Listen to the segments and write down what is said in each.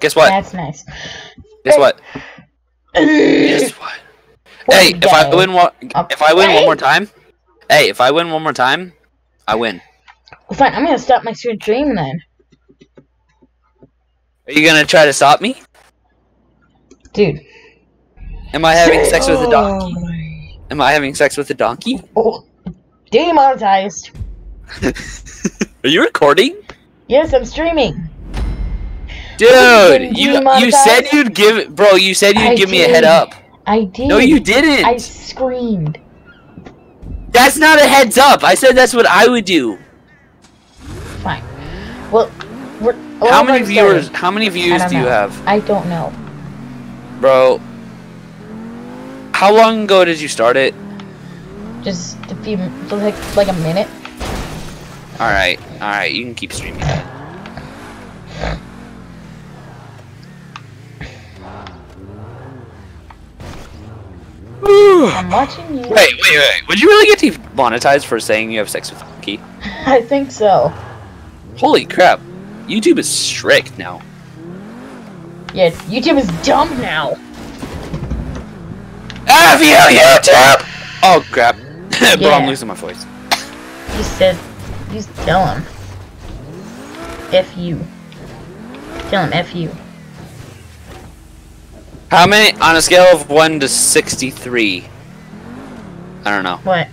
Guess what? That's nice. Guess what? Guess what? Hey, if I win one, oh, if I win one more time, hey, if I win one more time, I win. Well, fine. I'm gonna stop my stream then, Are you gonna try to stop me? dude. Am I having sex with a oh donkey? Am I having sex with a donkey? Oh, demonetized. Are you recording? Yes, I'm streaming. Dude, you you said you'd give bro, you said you'd I give me a head up. I did. No, you didn't. I screamed. That's not a heads up. I said that's what I would do. Fine. Well, we're. How many viewers? started. How many views do you have, I don't know. bro? How long ago did you start it? Just a few, like like a minute. All right, all right. You can keep streaming that. I'm watching you. Wait, wait, wait. Would you really get demonetized for saying you have sex with monkey? I think so. Holy crap! YouTube is strict now. Yeah, YouTube is dumb now. F you, YouTube! Oh crap! Bro, I'm losing my voice. You said, you tell him. F you. Tell him F you. How many on a scale of one to sixty-three? I don't know. What?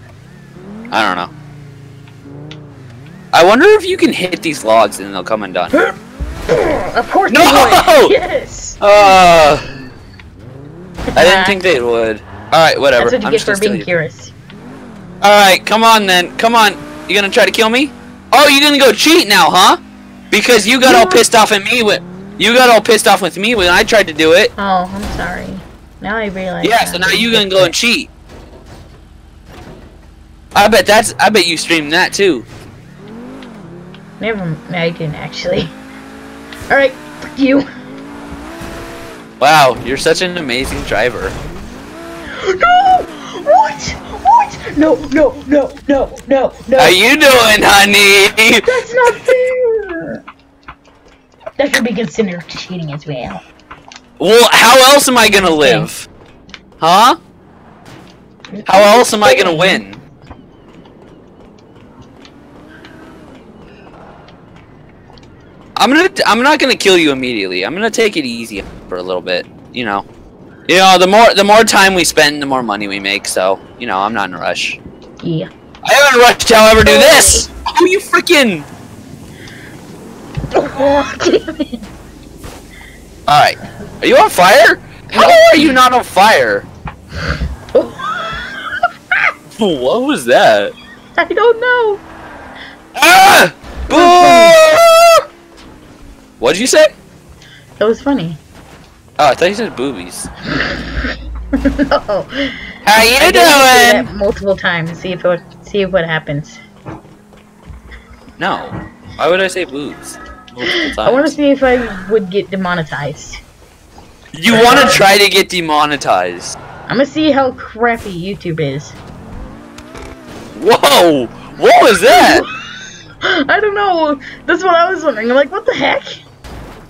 I don't know. I wonder if you can hit these logs and they'll come undone. Of course No! Yes. Uh, I didn't think they would. Alright, whatever. That's what you I'm get just for being curious. Alright, come on then. Come on. You gonna try to kill me? Oh, you gonna go cheat now, huh? Because you got all pissed off at me with you got all pissed off with me when I tried to do it. Oh, I'm sorry. Now I realize. Yeah, that. so now you gonna go and cheat. I bet that's I bet you streamed that too. Never. I didn't actually. All right, fuck you. Wow, you're such an amazing driver. No! What? What? No! No! No! No! No! No! How you doing, honey? That's not fair. That could be considered cheating as well. Well, how else am I gonna live? Huh? How else am I gonna win? I'm gonna. I'm not gonna kill you immediately. I'm gonna take it easy for a little bit. You know. You know, the more the more time we spend, the more money we make. So, you know, I'm not in a rush. Yeah. I haven't rushed, to however, do this. Oh, you freaking! Oh, damn it. All right. Are you on fire? How are you not on fire? What was that? I don't know. Ah! Boo! What'd you say? That was funny. Oh, I thought you said boobies. no. How you I doing? multiple times. See if it, see what happens. No. Why would I say boobs? Multiple I want to see if I would get demonetized. You want to try to get demonetized? I'm gonna see how crappy YouTube is. Whoa! What was that? I don't know. That's what I was wondering. I'm like, what the heck?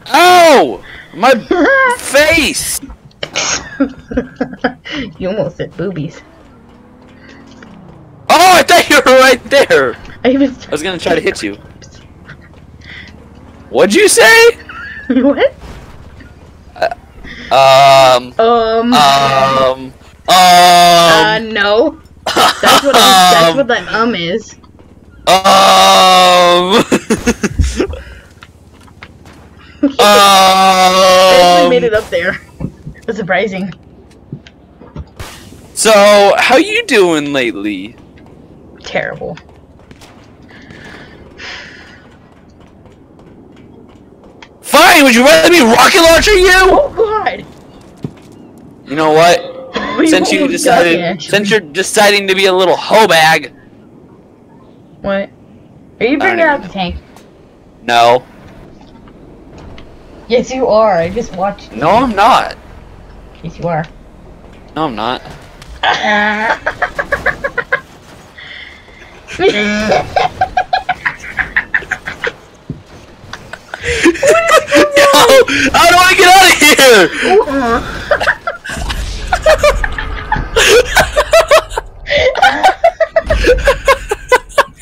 Ow! My face! you almost said boobies. Oh, I thought you were right there. I was. I was gonna try to hit you. What'd you say? what? Um. Um. Um. uh, Um. no. That's what. that's what that um is. Um. I actually made um. it up there. That's surprising. So, how you doing lately? Terrible. Fine. Would you rather me rocket launcher you? Oh God. You know what? We Since you decided, since you're deciding to be a little hoe bag, What? Are you bringing out the tank? no, Yes, you are. I just watched. no, I'm not. Yes, you are. No, I'm not. Yo, I don't want to get out of here!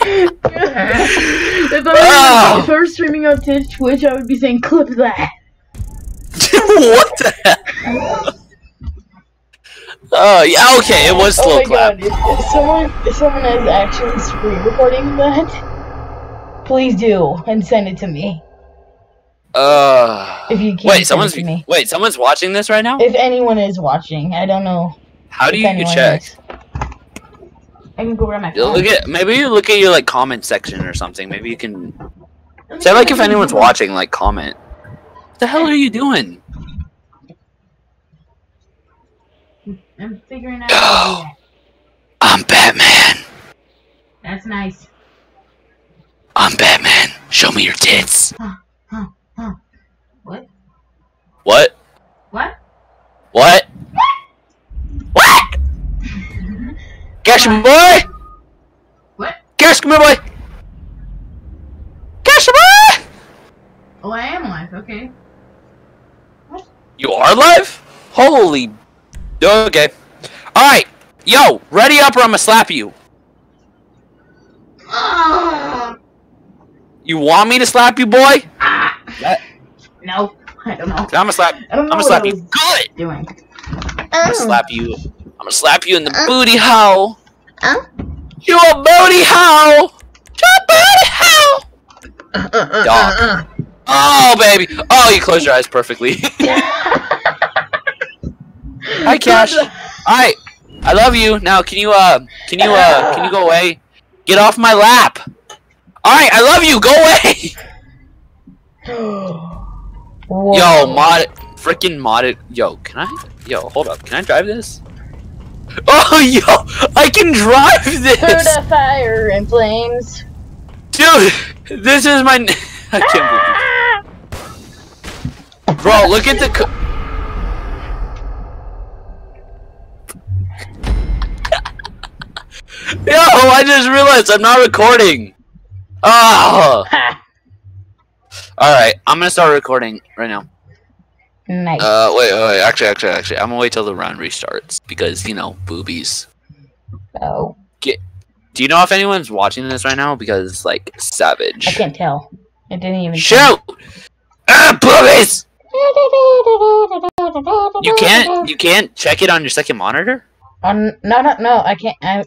if, I Ah. was, if streaming on Twitch, Twitch, I would be saying, clip that. What the heck? Oh, yeah, okay, it was oh slow my clap. god, if, if someone if someone is actually screen recording that, please do and send it to me. Uh, If you can wait, someone's it to me. wait, someone's watching this right now. If anyone is watching, I don't know. How do if you check? is. I can go grab my phone. Look at maybe you look at your like comment section or something. Maybe you can say like if anyone's watching, like comment. What the hell are you doing? I'm figuring out how to do that. I'm Batman. That's nice. I'm Batman. Show me your tits. Huh, huh, huh. What? What? What? What? What? Cash me boy. What? Cash me boy. Cash boy. Oh, I am live. Okay. What? You are live? Holy. Okay. All right. Yo, ready up or I'm gonna slap you. Ah! You want me to slap you, boy? Ah! That- No, I don't know. I'm gonna slap. I am gonna slap you good. doing. I'm gonna slap you. I'm gonna slap you in the Uh. booty hole. Uh. You a booty hole. You a booty hole. Dog. Oh baby. Oh, you closed your eyes perfectly. Hi, Cash. Right. I love you. Now, can you uh, can you uh, can you go away? Get off my lap. All right. I love you. Go away. Yo, mod, freaking modded. Yo, can I? Yo, hold up. Can I drive this? Oh, yo, I can drive Through this, the fire and flames. dude. This is my. I can't believe. Bro, look at the. Yo, I just realized I'm not recording. Oh. All right, I'm gonna start recording right now. Nice. Uh, wait, wait, wait, actually, actually, actually, I'm gonna wait till the round restarts because you know boobies. oh, Get, Do you know if anyone's watching this right now? Because like savage. I can't tell. It didn't even. Shoot! Ah, boobies! You can't, you can't check it on your second monitor. On no no no I can't I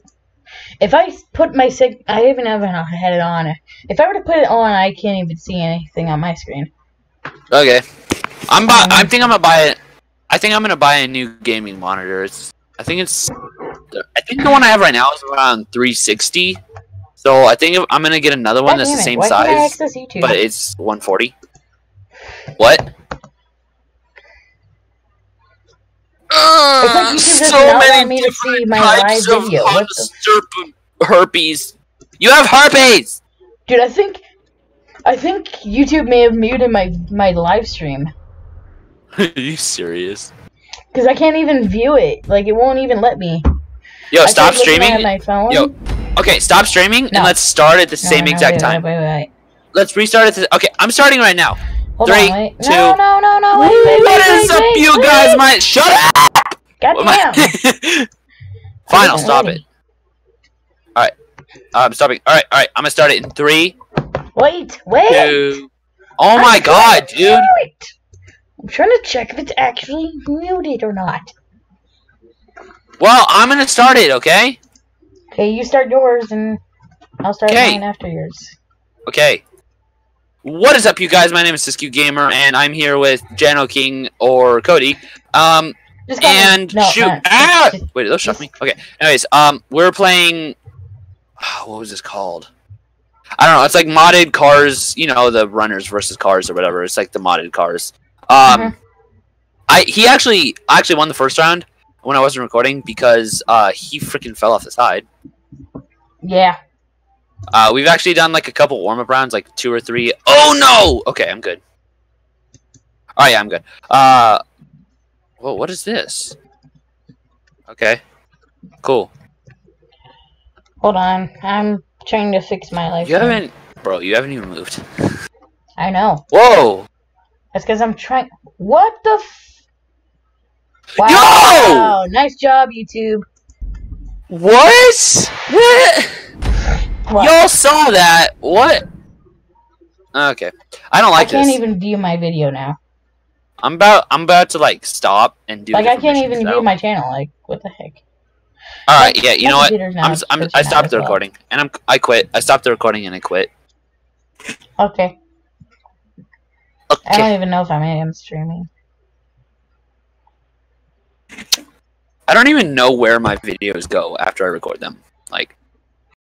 if I put my sig I even haven't had it on. If I were to put it on I can't even see anything on my screen. Okay, I'm buy. I um, think I'm gonna buy it. I think I'm gonna buy a new gaming monitor. It's, I think it's, I think the one I have right now is around 360. So I think I'm gonna get another one God that's the same why can't I size. but it's 140. What? It's like YouTube does not want me to see my live video. Herpes. You have herpes. Dude, I think I think YouTube may have muted my my live stream Are you serious? because I can't even view it. Like it won't even let me. Yo, I stop streaming. my phone. Yo, okay, stop streaming No. and let's start at the No, same no, exact wait, time. Wait, wait, wait. Let's restart at the. Okay, I'm starting right now. Hold Three, on, wait. two- No, no, no, no, wait, wait, wait, What wait, is up, wait, you wait. guys? My shut up. God What damn. Fine, I'll stop ready. it. All right, I'm stopping. All right, all right, I'm gonna start it in three, Wait, wait. two. Oh I'm my god, dude! I'm trying to check if it's actually muted or not. Well, I'm gonna start it, okay? Okay, you start yours and I'll start Okay. mine after yours. Okay. What is up, you guys? My name is Siskiyou Gamer, and I'm here with Jano King or Cody. Um, Just call me- and no, shoot! no, ah! Wait, those shock me. Okay. Anyways, um, we're playing. What was this called? I don't know. It's like modded cars. You know, the runners versus cars or whatever. It's like the modded cars. Um, Mhm. I he actually I actually won the first round when I wasn't recording because uh he freaking fell off the side. Yeah. Uh, we've actually done like a couple warm up rounds, like two or three. Oh no! Okay, I'm good. Oh yeah, I'm good. Uh, well, what is this? Okay, cool. Hold on. I'm trying to fix my life. You haven't, bro. You haven't even moved. I know. Whoa! That's because I'm trying. What the? F- wow! Yo! Nice job, YouTube. What? What? Y'all saw that? What? Okay, I don't like I can't this. even view my video now. I'm about. I'm about to like stop and do. Like I can't even now. view my channel. Like what the heck? All right, yeah. You know what? I'm. I'm. I stopped the well. recording, and I'm. I quit. I stopped the recording and I quit. Okay. I don't even know if I am streaming. I don't even know where my videos go after I record them.